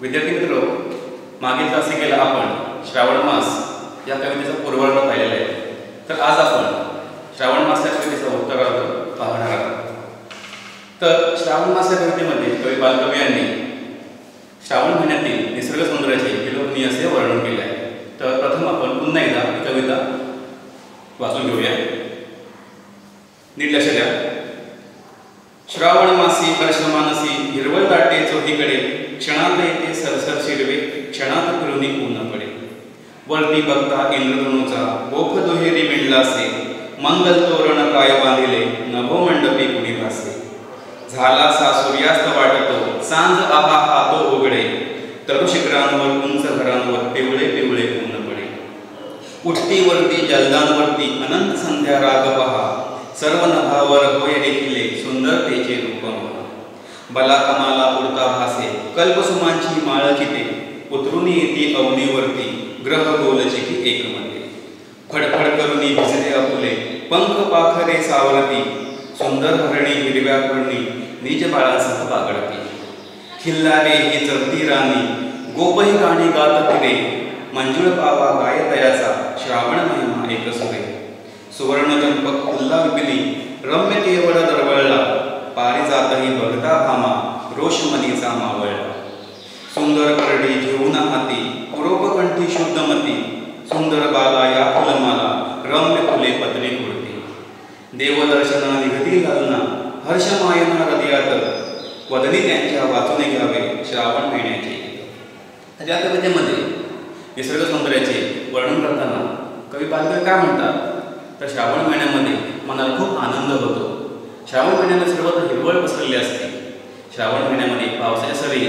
विद्यार्थी मित्र मागील तासिकेला आपण श्रावण मास या कवितेचा पूर्वर्ण पाहिलेला आहे. तर आज आपण श्रावण मास या कवितेचा उत्तरार्ध पाहणार आहोत. तर श्रावण मास या कवितेमध्ये कवी बालकवी यांनी श्रावण महिन्यातील निसर्ग सौंदर्याचे विलोभनीय असे वर्णन केले आहे. तर प्रथम आपण पुन्हा एकदा ही कविता वाचून घेऊया. नीट लक्ष द्या. श्रावण मासी हर्ष मानसी हिरवळ दाटे चोहीकडे क्षणात येते सरसर शिरवे क्षणात फिरुनी ऊन पडे. वरती बघता इंद्रधनुचा गोख दुहेरी मिळलासे मंगल तोरण काय बांधिले नभो मंडपी कुणी भासे. झाला सा सूर्यास्त वाटतो सांज आहा हातो उघडे. तरु शिखरांवर उंच घरांवर पिवळे पिवळे ऊन पडे. उठतीवरती जलदांवरती अनंत संध्या राग पहा. सर्व नभावर होय देखिले सुंदरतेचे रूप बला कमाला उडता भासे कल्पसुमांची माळ चिते उतरून येते अवनीवरती ग्रह गोलचिकी एकमध्ये फडफड करून भिजले अपुले पंख पाखरे सावरती सुंदर हरणी हिरव्या कर्णी निज बाळासह बागडती. खिल्लारे ही चढती राणी गोपही गाणी गात फिरे मंजुळ पावा गायतयाचा श्रावण महिमा एक सुरे. सुवर्ण चंपक फुल्ला रम्य केवळ दरवळला. पारिजातही बघता भामा रोषमनीचा मावळला. सुंदर करडी घेऊन हाती पुरोपकंठी शुद्धमती सुंदर बाला या फुलमाला रम्य फुले पत्नी कुळती देवदर्शना निघती घालना हर्षमायना हृदयात. वदनी त्यांच्या वाचून घ्यावे श्रावण महिन्याचे. तर या कवितेमध्ये निसर्ग सौंदर्याचे वर्णन करताना कवी पालकर काय म्हणतात? तर श्रावण महिन्यामध्ये मनाला खूप आनंद होतो. श्रावण महिन्यामध्ये सर्वत्र हिरवळ पसरलेली असते. श्रावण महिन्यामध्ये पावसाच्या सरी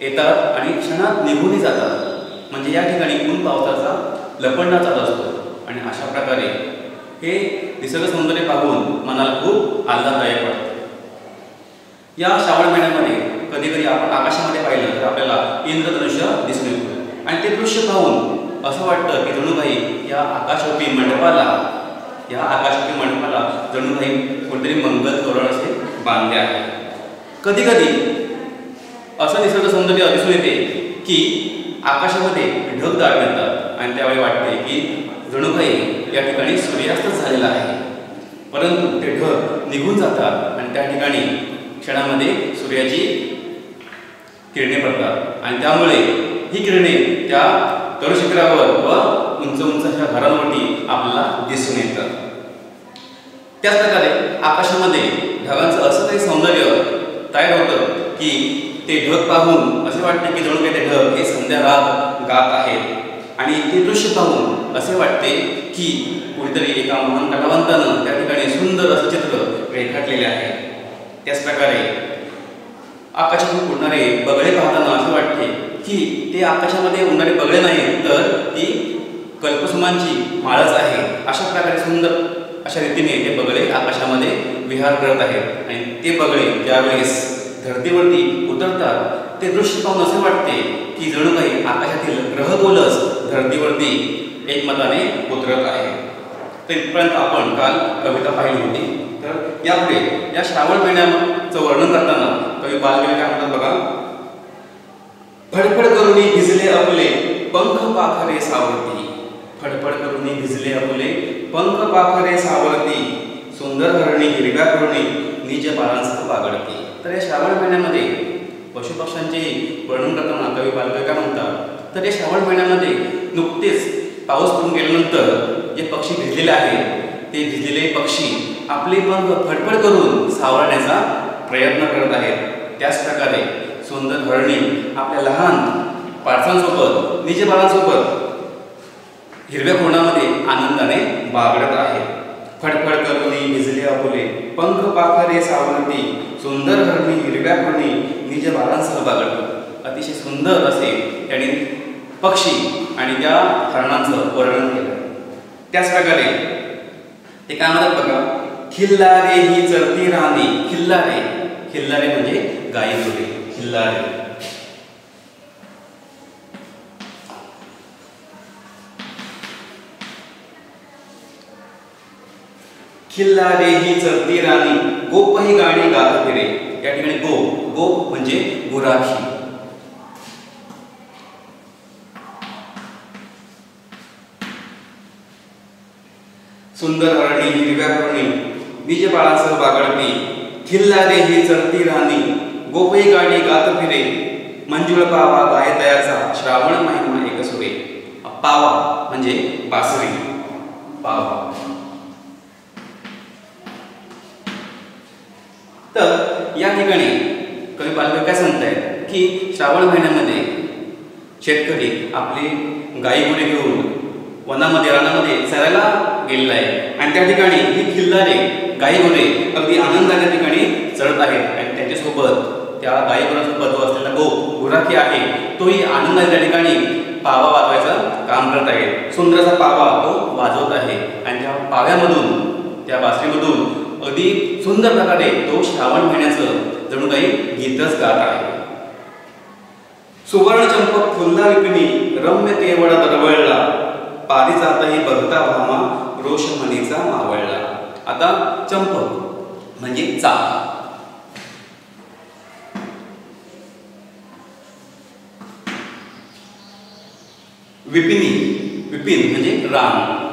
येतात आणि क्षणात निघूनही जातात. म्हणजे या ठिकाणी ऊन पावसाचा लपंडा चालू असतो. आणि अशा प्रकारे हे निसर्ग सौंदर्य पाहून मनाला खूप आल्हाददायक वाटतं. या श्रावण महिन्यामध्ये कधीकधी आपण आकाशामध्ये पाहिलं तर आपल्याला इंद्रधनुष्य दिसून येतं. आणि ते दृश्य पाहून असं वाटतं की जणूभाई या आकाशरूपी मंडपाला या आकाशरूपी मंडपाला जणूभाई कोणतरी मंगल तोरण असे बांधले आहे. कधी कधी असं निसर्ग सौंदर्य दिसून येते की आकाशामध्ये ढग दाट येतात आणि त्यावेळी वाटते की जणूभाई या ठिकाणी सूर्यास्त झालेला आहे. परंतु ते ढग निघून जातात आणि त्या ठिकाणी क्षणामध्ये सूर्याची किरणे पडतात. आणि त्यामुळे ही किरणे त्या तरुशिखरावर व उंच उंच अशा घरांवरती आपल्याला दिसून येतात त्याच प्रकारे आकाशामध्ये ढगांचं असं काही सौंदर्य तयार होतं की ते ढग पाहून असे वाटते की जणू काही ते ढग हे संध्या राग गात आहेत. आणि ते दृश्य पाहून असे वाटते की कुठेतरी एका महान कलावंतानं त्या ठिकाणी सुंदर असं चित्र रेखाटलेले आहे. त्याच प्रकारे आकाशातून उडणारे बगळे पाहताना असे वाटते की ते आकाशामध्ये उन्हाने बगळे नाही तर ती कल्पसुमांची माळच आहे. अशा प्रकारे सुंदर अशा रीतीने ते बगळे आकाशामध्ये विहार करत आहेत. आणि ते बगळे ज्यावेळेस धरतीवरती उतरतात ते दृश्य पाहून असे वाटते की जणू काही आकाशातील ग्रहगोलच धरतीवरती एकमताने उतरत आहे. तिथपर्यंत आपण काल कविता पाहिली होती. तर यापुढे या श्रावण महिन्याचं वर्णन करताना कवी बालकवी काय म्हणतात बघा. फडफड करुणी भिजले आपले पंख पाखरे सावरती. फडफड करुणी भिजले आपले पंख पाखरे सावरती. सुंदर हरणी हिरव्या करुणी निज बाळांसह बागडती तर या श्रावण महिन्यामध्ये पशुपक्ष्यांचे वर्णन करताना कवी बालकवी काय म्हणतात? तर या श्रावण महिन्यामध्ये नुकतेच पाऊस पडून गेल्यानंतर जे पक्षी भिजलेले आहेत ते भिजलेले पक्षी आपले पंख फडफड करून सावरण्याचा प्रयत्न करत आहेत. त्याच प्रकारे सुंदर हरणी आपल्या लहान पारसांसोबत निज बाळांसोबत हिरव्या कोणामध्ये आनंदाने बागडत आहे. फडफड करुणी भिजले आपुले पंख पाखरे सावरती सुंदर हरणी हिरव्या कोणी निज बाळांसह बागडतात अतिशय सुंदर असे त्यांनी पक्षी आणि त्या हरणांचं वर्णन केलं. त्याच प्रकारे ते काय म्हणतात बघा? खिल्लारे ही चरती राणी खिल्लारे खिल्लारे म्हणजे गायी जोडे Hillary. खिल्ला रे ही चढती राणी गोप ही गाणी गात फिरे. या ठिकाणी गोप गोप म्हणजे गुराखी. सुंदर हरणी हिरव्या हरणी बीज बाळासह खिल्ला रे ही चरती राणी गोपई गाडी गात फिरे मंजुळ पावा गाय तयाचा श्रावण महिमा एक सुरे. पावा म्हणजे बासरी. पावा. तर या ठिकाणी कवी बालकवी काय सांगतायत? की श्रावण महिन्यामध्ये शेतकरी आपली गाई गुरे घेऊन वनामध्ये रानामध्ये चरायला गेलेला आहे. आणि त्या ठिकाणी ही खिल्लारे गाई गुरे अगदी आनंदाच्या ठिकाणी चढत आहेत. आणि त्यांच्यासोबत त्या गायी गुरांसोबत जो असलेला गो गुराखी आहे तोही आनंदाच्या ठिकाणी पावा वाजवायचं काम करत आहे. सुंदरचा पावा तो वाजवत आहे. आणि त्या पाव्यामधून त्या बासरीमधून अगदी सुंदर प्रकारे तो श्रावण महिन्याचं जणू काही गीतच गात आहे. सुवर्ण चंपक फुल्ला विपिनी रम्य तेवडा दरवळला. पारिजातही बघता भामा रोषमणीचा मावळला. आता चंपक म्हणजे चाफा विपिनी. विपिन म्हणजे राम.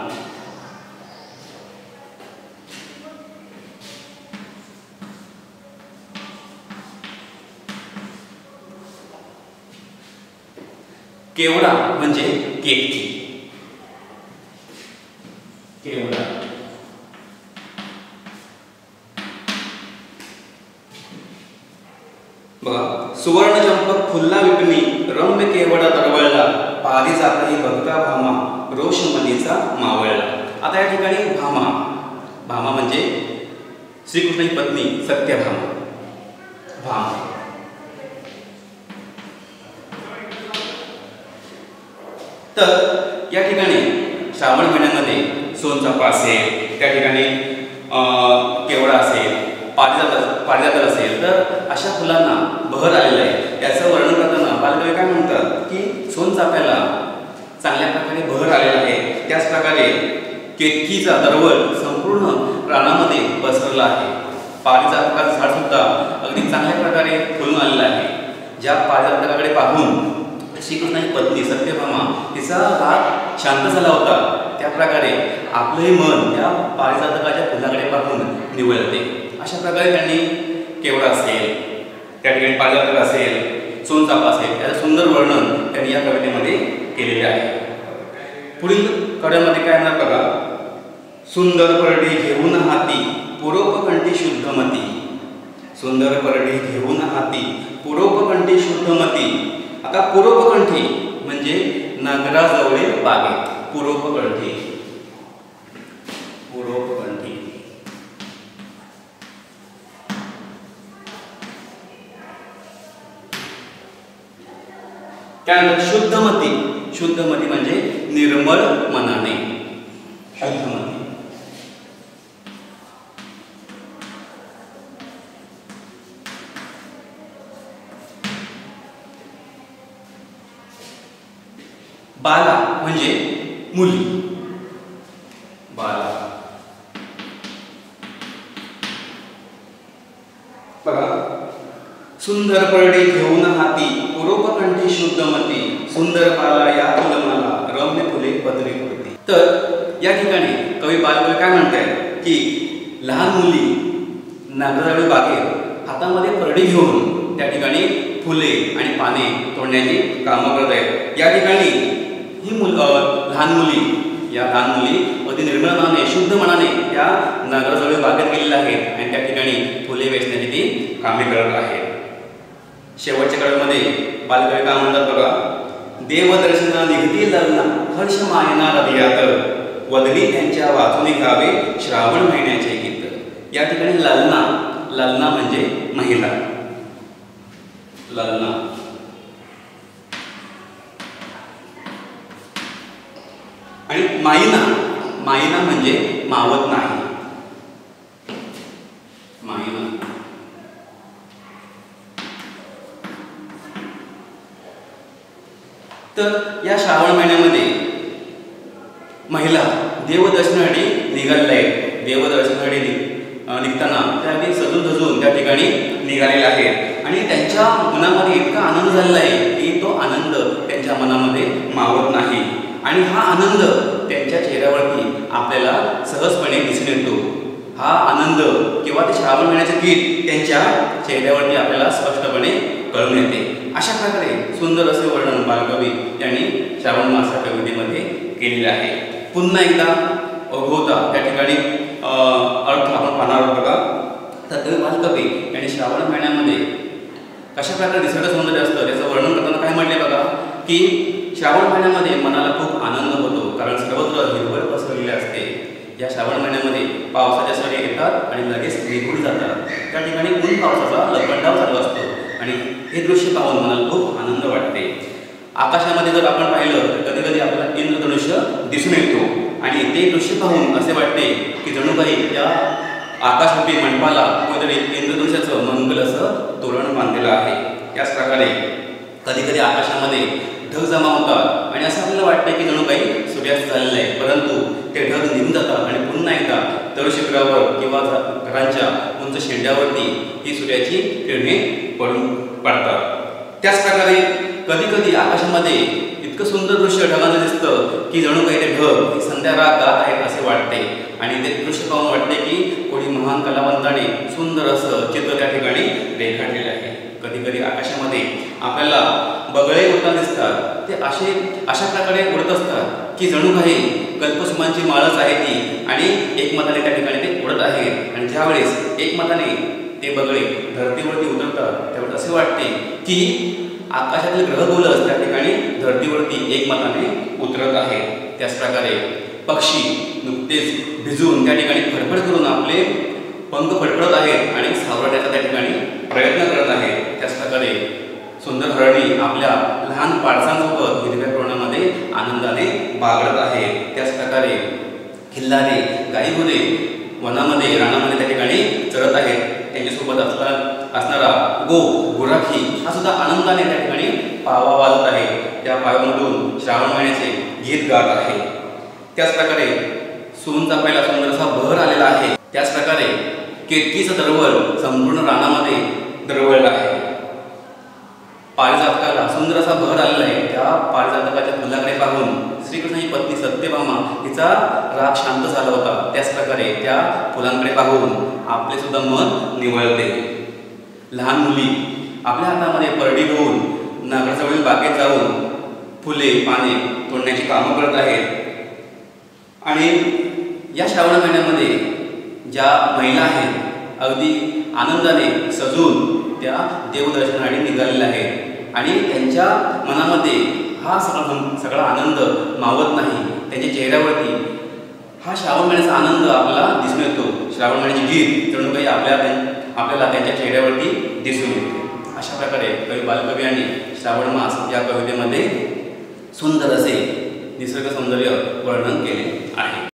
केवडा म्हणजे केतकी केवडा. बघा सुवर्ण चंपक फुल्ला विपणी रम्य केवडा दरवळला पारिजातही बघता भामा रोषमणीचा मावळला. आता या ठिकाणी भामा भामा म्हणजे श्रीकृष्णाची पत्नी सत्यभामा. भामा. तर या ठिकाणी श्रावण महिन्यामध्ये सोनचाफा असेल त्या ठिकाणी अं, केवडा असेल पारिजात पारिजात असेल. तर अशा फुलांना बहर आलेलं आहे. याचं वर्णन करताना बालकवी काय म्हणतात की सोनचाफ्याला चांगल्या प्रकारे बहर आलेला आहे. त्याच प्रकारे केतकीचा दरवळ संपूर्ण रानामध्ये पसरला आहे. पारिजातकाचं झाड सुद्धा अगदी चांगल्या प्रकारे फुलून आलेलं आहे. ज्या पारिजातकाकडे पाहून श्रीकृष्णाची पत्नी सत्यभामा तिचा राग शांत झाला होता. त्या प्रकारे आपलंही मन त्या पारिजातकाच्या फुलाकडे पाहून निवळते. अशा प्रकारे त्यांनी केवळ असेल? त्या ठिकाणी पारिजातक असेल? सोनचाफा असेल त्याचं सुंदर वर्णन त्यांनी या कवितेमध्ये केलेले आहे. पुढील कड्यामध्ये काय म्हणतात बघा? सुंदर परडे घेऊन हाती पुरोपकंठी शुद्धमती सुंदर परडे घेऊन हाती पुरोपकंठी शुद्धमती आता पुरोपकंठी म्हणजे नगराजवळील बागेत पुरोपकंठी पुरोपकंठी त्यानंतर शुद्ध मती म्हणजे निर्मळ मनाने. शुद्ध मती बाला म्हणजे मुली बाला बघा सुंदर परडे घेऊन हाती पूर्वकंठी शुद्धमती सुंदर बाला या फुलमाला रम्य फुले पदरी होती तर या ठिकाणी कवी बालकवी काय म्हणतायत? की लहान मुली नागराळी बागेत हातामध्ये परडी घेऊन त्या ठिकाणी फुले आणि पाने तोडण्याची कामं करत आहेत या ठिकाणी ही मुल लहान मुली या लहान मुली अगदी निर्मळ मनाने शुद्ध मनाने या नगराजवळ बागेत गेलेल्या आहेत आणि त्या ठिकाणी फुले वेचण्याची ती कामे करत आहेत. शेवटच्या काळामध्ये बालकवी काय म्हणतात बघा. देवदर्शना निघती लग्ना हर्ष मायना हृदयात वदनी त्यांच्या वाचून गावे श्रावण महिन्याचे गीत. या ठिकाणी ललना. ललना म्हणजे महिला. ललना. आणि माईना माईना म्हणजे मावत नाही माईना तर या श्रावण महिन्यामध्ये महिला देवदर्शनासाठी निघालेल्या आहेत. देवदर्शनासाठी निघताना त्या अगदी सजून धजून त्या ठिकाणी निघालेल्या आहेत. आणि त्यांच्या मनामध्ये इतका आनंद झालेला आहे की तो आनंद त्यांच्या मनामध्ये मावत नाही. आणि हा आनंद त्यांच्या चेहऱ्यावरती आपल्याला सहजपणे दिसून येतो. हा आनंद किंवा ते श्रावण महिन्याचे गीत त्यांच्या चेहऱ्यावरती आपल्याला स्पष्टपणे कळून येते. अशा प्रकारे सुंदर असे वर्णन बालकवी यांनी श्रावण मासा कवितेमध्ये केलेले आहे. पुन्हा एकदा अघोता त्या ठिकाणी अर्थ आपण पाहणार आहोत बघा. तर कवी बालकवी यांनी श्रावण महिन्यामध्ये कशा प्रकारे निसर्ग सौंदर्य असतं त्याचं वर्णन करताना काय म्हटले बघा? की श्रावण महिन्यामध्ये मनाला खूप आनंद होतो कारण सर्वत्र हिरवळ पसरलेली असते. या श्रावण महिन्यामध्ये पावसाच्या सरी येतात आणि लगेच निघून जातात. त्या ठिकाणी ऊन पावसाचा लपंडाव चालू असतो. आणि हे दृश्य पाहून मला खूप आनंद वाटते. आकाशामध्ये जर आपण पाहिलं तर कधी कधी आपल्याला इंद्रधनुष्य दिसून येतो. आणि ते दृश्य पाहून असे वाटते की जणू काही या आकाशरूपी मंडपाला कोणीतरी इंद्रधनुष्याचं मंगल असं तोरण बांधलेलं आहे. याच प्रकारे कधी कधी आकाशामध्ये ढग जमा होतात आणि असं आपल्याला वाटतं की जणू काही सूर्यास्त झालेलं आहे परंतु ते ढग निघून जातात आणि पुन्हा एकदा तळशिखरावर किंवा घरांच्या उंच शेंड्यावरती ही सूर्याची किरणे पडून पडतात. त्याच प्रकारे कधी कधी आकाशामध्ये इतकं सुंदर दृश्य ढगाचं दिसतं की जणू काही ते ढग संध्याकाळ गात आहेत असे वाटते. आणि ते दृश्य पाहून वाटते की कोणी महान कलावंताने सुंदर असं चित्र त्या ठिकाणी रेखाटलेलं आहे. कधी कधी आकाशामध्ये आपल्याला बगळे उडताना दिसतात. ते असे अशा प्रकारे उडत असतात की जणू काही कल्पसुमांची माळच आहे ती आणि एकमताने त्या ठिकाणी ते उडत आहेत आणि ज्यावेळेस एकमताने ते बगळे धर्तीवरती उतरतात त्यावेळेस असे वाटते की आकाशातील ग्रहगोलच त्या ठिकाणी धर्तीवरती एकमताने उतरत आहे. त्याच प्रकारे पक्षी नुकतेच भिजून त्या ठिकाणी फडफड करून आपले पंख फडफडत आहेत आणि सावरण्याचा त्या ठिकाणी प्रयत्न करत आहेत. प्रकारे सुंदर हरणी आपल्या लहान पाडसांसोबत हिरव्या प्रणामध्ये आनंदाने बागडत आहे. त्याच प्रकारे खिल्लारे गाईगुरे वनामध्ये रानामध्ये त्या ठिकाणी चरत आहेत. त्यांच्यासोबत असला असणारा गो गुराखी हा सुद्धा आनंदाने त्या ठिकाणी पावा वाजत आहे. त्या पावामधून श्रावण महिन्याचे गीत गात आहे. त्याच प्रकारे सून चापायला सुंदर असा बहर आलेला आहे. त्याच प्रकारे केतकीचं दरवळ संपूर्ण रानामध्ये दरवळलं आहे. पारिजातकाला सुंदर असा भर आलेला आहे त्या पारिजातकाच्या फुलाकडे पाहून श्रीकृष्णाची पत्नी सत्यभामा हिचा राग शांत झाला होता. त्याच प्रकारे त्या फुलांकडे पाहून आपले सुद्धा मन निवळते लहान मुली आपल्या हातामध्ये परडी घेऊन नागराजवळील बागेत जाऊन फुले पाने तोडण्याची कामं करत आहेत. आणि या श्रावण महिन्यामध्ये ज्या महिला आहेत अगदी आनंदाने सजून त्या देवदर्शनासाठी निघालेल्या आहेत. आणि त्यांच्या मनामध्ये हा सगळा सगळा आनंद मावत नाही. त्यांच्या चेहऱ्यावरती हा श्रावण महिन्याचा आनंद आपल्याला दिसून येतो. श्रावण महिन्याचे गीत जणू काही आपल्या आपल्याला त्यांच्या चेहऱ्यावरती दिसून येते. अशा प्रकारे कवी बालकवी आणि श्रावण मास या कवितेमध्ये सुंदर असे निसर्ग सौंदर्य वर्णन केले आहे.